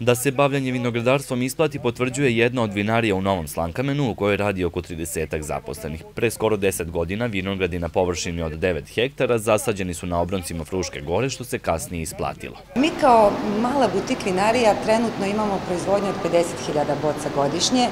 Da se bavljanje vinogradarstvom isplati potvrđuje jedna od vinarija u Novom Slankamenu u kojoj radi oko 30 zaposlenih. Pre skoro 10 godina vinogradi na površini od 9 hektara zasađeni su na obroncima Fruške gore što se kasnije isplatilo. Mi kao mala butik vinarija trenutno imamo proizvodnju od 50.000 boca godišnje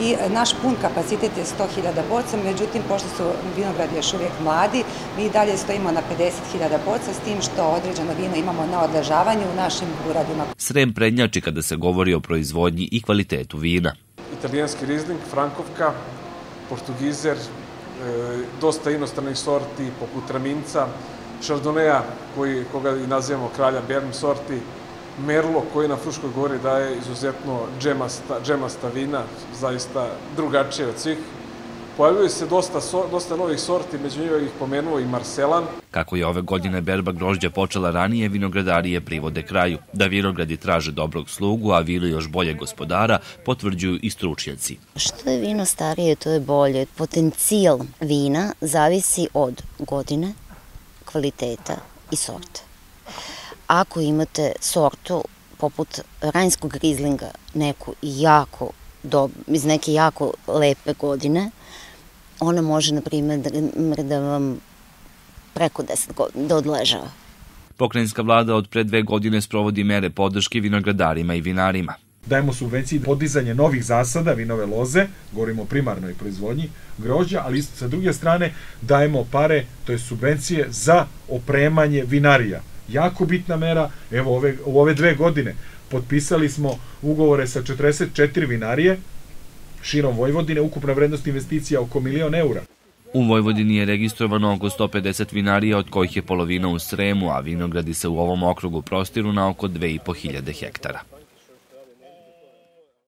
i naš pun kapacitet je 100.000 boca, međutim, pošto su vinogradi još uvijek mladi, mi dalje stojimo na 50.000 boca, s tim što određeno vino imamo na odležavanju u našim uradima. Srem prednjači kada se govori o proizvodnji i kvalitetu vina. Italijanski rizling, Frankovka, Portugizer, e, dosta inostranih sorti, poput Raminca, Chardonnaya, koji, koga i nazivamo kralja Bern sorti, Merlo koji na Fruškoj gori daje izuzetno džemasta, džemasta vina, zaista drugačije od svih. Pojavljuje se dosta, dosta novih sorti, među njima ih pomenuo i Marselan. Kako je ove godine berba grožđa počela ranije, vinogradarije privode kraju. Da vinogradi traže dobrog slugu, a vilo još bolje gospodara, potvrđuju i stručnjaci. Što je vino starije, to je bolje. Potencijal vina zavisi od godine, kvaliteta i sorte ako imate sortu poput rajnskog rizlinga, neku jako, do, iz neke jako lepe godine, ona može, na primjer, da, da vam preko 10 godina, da odležava. Pokrajinska vlada od pre dve godine sprovodi mere podrške vinogradarima i vinarima. Dajemo subvencije podizanje novih zasada, vinove loze, govorimo o primarnoj proizvodnji grožđa, ali sa druge strane dajemo pare, to je subvencije za opremanje vinarija jako bitna mera. Evo, ove, u ove dve godine potpisali smo ugovore sa 44 vinarije širom Vojvodine, ukupna vrednost investicija oko milion eura. U Vojvodini je registrovano oko 150 vinarija, od kojih je polovina u Sremu, a vinogradi se u ovom okrugu prostiru na oko 2500 hektara.